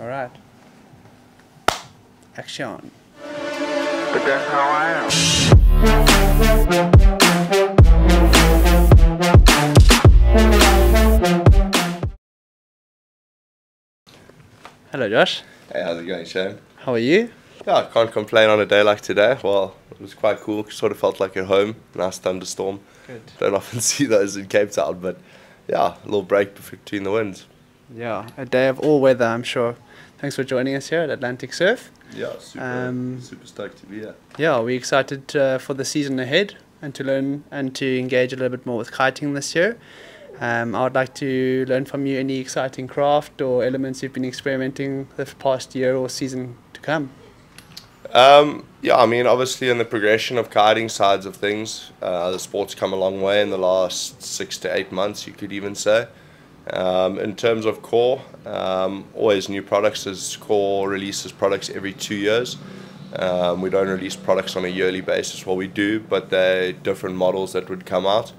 All right. Action. But that's how I am. Hello, Josh. Hey, how's it going, Shane? How are you? Yeah, I can't complain on a day like today. Well, it was quite cool. Sort of felt like at home. Nice thunderstorm. Good. Don't often see those in Cape Town, but yeah, a little break between the winds. Yeah, a day of all weather, I'm sure. Thanks for joining us here at Atlantic Surf. Yeah, super, Um, super stoked to be here. Yeah, we're excited uh, for the season ahead and to learn and to engage a little bit more with kiting this year. Um, I would like to learn from you any exciting craft or elements you've been experimenting the past year or season to come. Um, yeah, I mean, obviously, in the progression of kiting sides of things, uh, the sport's come a long way in the last six to eight months, you could even say. Um, in terms of core, um, always new products as core releases products every two years. Um, we don't release products on a yearly basis. Well, we do, but they're different models that would come out.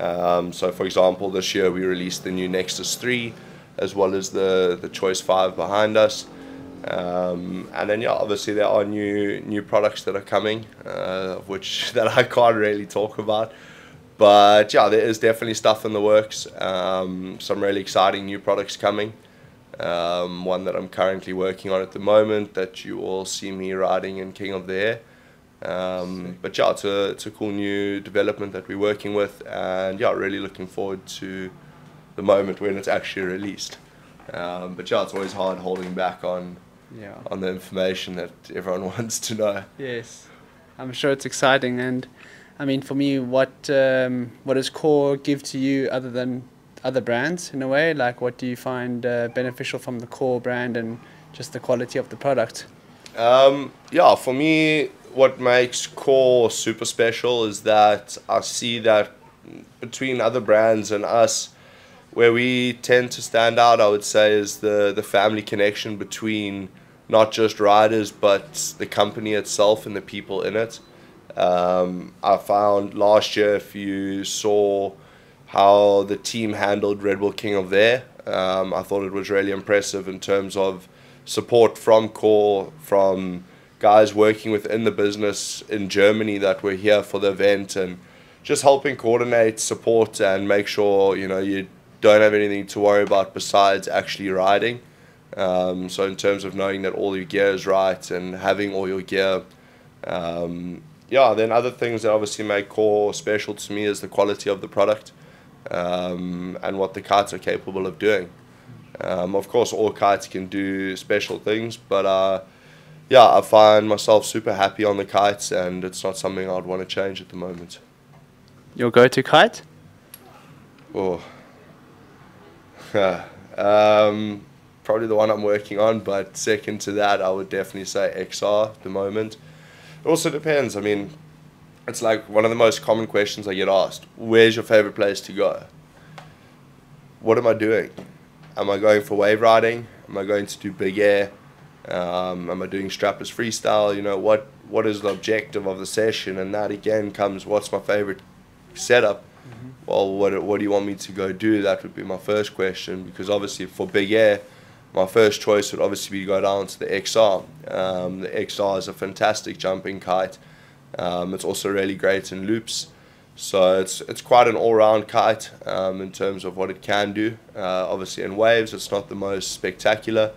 Um, so, for example, this year we released the new Nexus 3 as well as the, the Choice 5 behind us. Um, and then, yeah, obviously there are new new products that are coming, uh, which that I can't really talk about. But yeah, there is definitely stuff in the works. Um, some really exciting new products coming. Um, one that I'm currently working on at the moment that you all see me riding in King of the Air. Um, but yeah, it's a, it's a cool new development that we're working with, and yeah, really looking forward to the moment when it's actually released. Um, but yeah, it's always hard holding back on Yeah. on the information that everyone wants to know. Yes, I'm sure it's exciting, and I mean, for me, what um, what does Core give to you other than other brands in a way? Like, what do you find uh, beneficial from the Core brand and just the quality of the product? Um, yeah, for me, what makes Core super special is that I see that between other brands and us, where we tend to stand out, I would say, is the, the family connection between not just riders, but the company itself and the people in it. Um, I found last year, if you saw how the team handled Red Bull King of the Air, um, I thought it was really impressive in terms of support from core, from guys working within the business in Germany that were here for the event, and just helping coordinate, support, and make sure you know you don't have anything to worry about besides actually riding. Um, so in terms of knowing that all your gear is right and having all your gear, um, yeah. Then other things that obviously make core special to me is the quality of the product um, and what the kites are capable of doing. Um, of course, all kites can do special things, but uh, yeah, I find myself super happy on the kites, and it's not something I'd want to change at the moment. Your go-to kite? Oh, um, probably the one I'm working on, but second to that, I would definitely say XR at the moment. It also depends. I mean, it's like one of the most common questions I get asked Where's your favorite place to go? What am I doing? Am I going for wave riding? Am I going to do big air? Um, am I doing strapless freestyle? You know, what, what is the objective of the session? And that again comes what's my favorite setup? well, what, what do you want me to go do? That would be my first question because obviously for big air, my first choice would obviously be to go down to the XR. Um, the XR is a fantastic jumping kite. Um, it's also really great in loops. So it's it's quite an all-round kite um, in terms of what it can do. Uh, obviously in waves, it's not the most spectacular.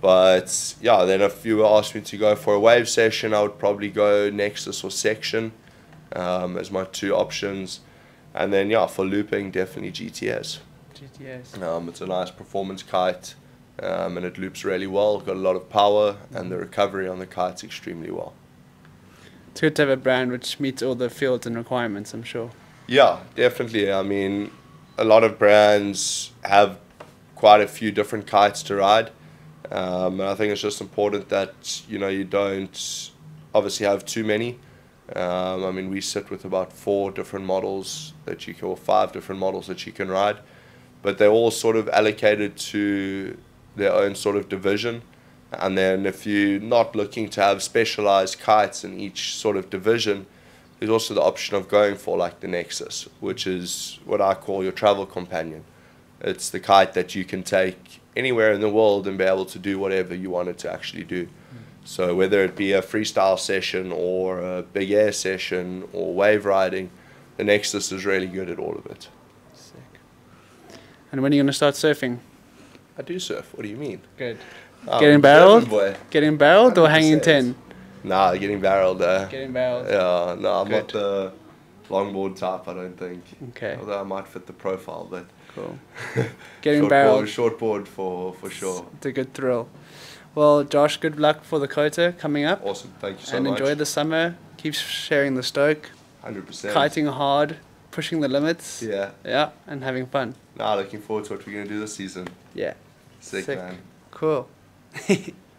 But yeah, then if you were asked me to go for a wave session, I would probably go Nexus or Section um, as my two options. And then yeah, for looping, definitely GTS. GTS. Um, it's a nice performance kite, um, and it loops really well. Got a lot of power, and the recovery on the kite's extremely well. It's good to have a brand which meets all the fields and requirements. I'm sure. Yeah, definitely. I mean, a lot of brands have quite a few different kites to ride, um, and I think it's just important that you know you don't obviously have too many. Um, I mean, we sit with about four different models that you can, or five different models that you can ride, but they're all sort of allocated to their own sort of division. And then if you're not looking to have specialized kites in each sort of division, there's also the option of going for like the Nexus, which is what I call your travel companion. It's the kite that you can take anywhere in the world and be able to do whatever you wanted to actually do. So whether it be a freestyle session or a big air session or wave riding, the Nexus is really good at all of it. Sick. And when are you going to start surfing? I do surf. What do you mean? Good. Oh, Getting I'm barreled? Boy. Getting barreled or hanging 10? Nah, getting barreled. Uh, Getting barreled. yeah, no, I'm not the longboard type. I don't think. Okay. Although I might fit the profile, but Cool. Getting shortboard, barreled. shortboard for for sure. It's a good thrill. Well, Josh, good luck for the Kota coming up. Awesome. Thank you so and much. And enjoy the summer. Keep sharing the stoke, Hundred percent. kiting hard, pushing the limits. Yeah. Yeah, and having fun. Nah, looking forward to what we're gonna do this season. Yeah. Sick, Sick. man. Cool.